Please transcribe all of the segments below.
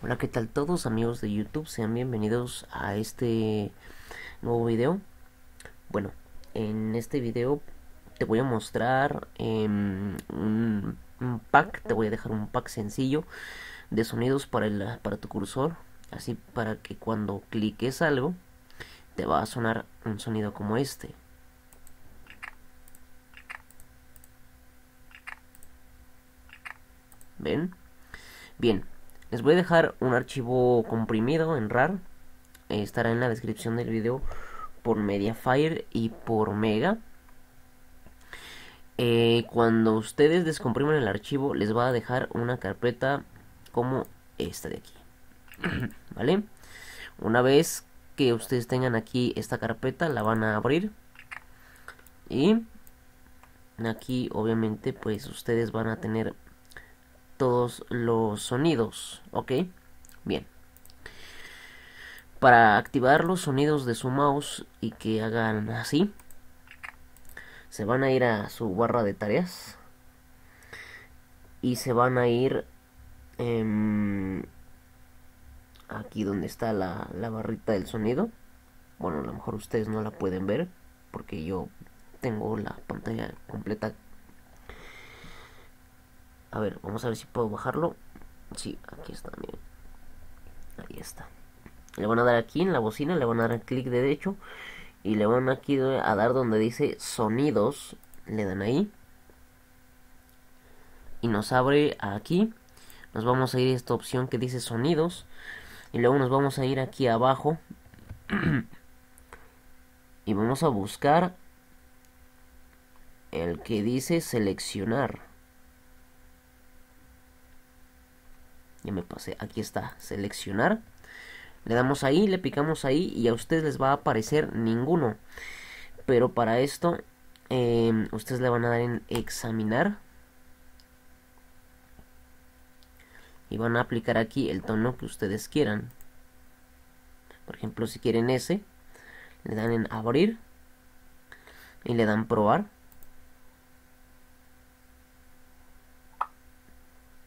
Hola, ¿qué tal todos amigos de YouTube? Sean bienvenidos a este nuevo video. Bueno, en este video te voy a mostrar em, un, pack, te voy a dejar un pack sencillo de sonidos para, el, para tu cursor, así para que cuando cliques algo te va a sonar un sonido como este. ¿Ven? Bien, les voy a dejar un archivo comprimido en RAR. estará en la descripción del video por Mediafire y por Mega. Eh, cuando ustedes descompriman el archivo, les va a dejar una carpeta como esta de aquí. ¿Vale? Una vez que ustedes tengan aquí esta carpeta, la van a abrir. Y aquí obviamente pues ustedes van a tener todos los sonidos, ¿ok? Bien. Para activar los sonidos de su mouse y que hagan así, se van a ir a su barra de tareas y se van a ir aquí donde está la, la barrita del sonido. Bueno, a lo mejor ustedes no la pueden ver porque yo tengo la pantalla completa a ver, vamos a ver si puedo bajarlo. Sí, aquí está, miren. Ahí está. Le van a dar aquí en la bocina, le van a dar clic derecho y le van aquí a dar donde dice sonidos. Le dan ahí. Y nos abre aquí. Nos vamos a ir a esta opción que dice sonidos. Y luego nos vamos a ir aquí abajo. y vamos a buscar el que dice seleccionar. Me pasé, aquí está, seleccionar. Le damos ahí, le picamos ahí y a ustedes les va a aparecer ninguno. Pero para esto, em, ustedes le van a dar en examinar. Y van a aplicar aquí el tono que ustedes quieran. Por ejemplo, si quieren ese, le dan en abrir. Y le dan probar.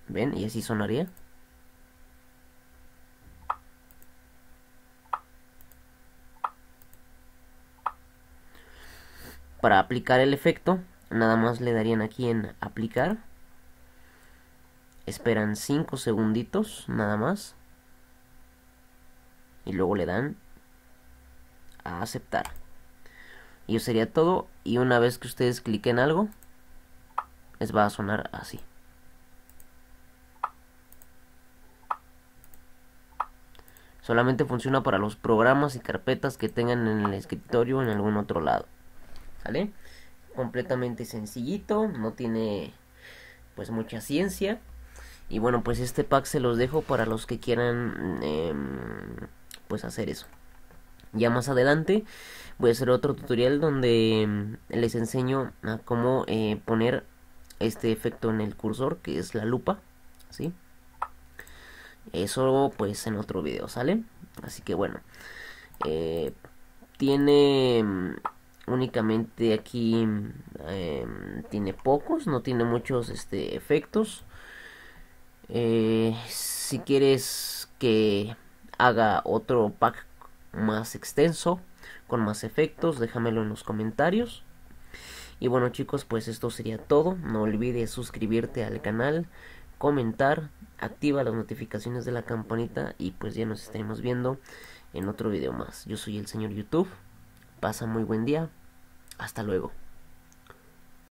¿Ven? Y así sonaría. Para aplicar el efecto, nada más le darían aquí en aplicar. Esperan 5 segunditos, nada más. Y luego le dan a aceptar. Y eso sería todo. Y una vez que ustedes cliquen algo, les va a sonar así. Solamente funciona para los programas y carpetas que tengan en el escritorio o en algún otro lado. ¿Sale? Completamente sencillito, no tiene pues mucha ciencia. Y bueno, pues este pack se los dejo para los que quieran em, pues hacer eso. Ya más adelante voy a hacer otro tutorial donde em, les enseño a cómo eh, poner este efecto en el cursor que es la lupa, ¿sí? Eso pues en otro video, ¿sale? Así que bueno, eh, tiene em, únicamente aquí em, tiene pocos no tiene muchos este efectos. Eh, si quieres que haga otro pack más extenso con más efectos déjamelo en los comentarios. Y bueno chicos pues esto sería todo. No olvides suscribirte al canal comentar activa las notificaciones de la campanita y pues ya nos estaremos viendo en otro video más. Yo soy el señor youtube. Pasa muy buen día hasta luego.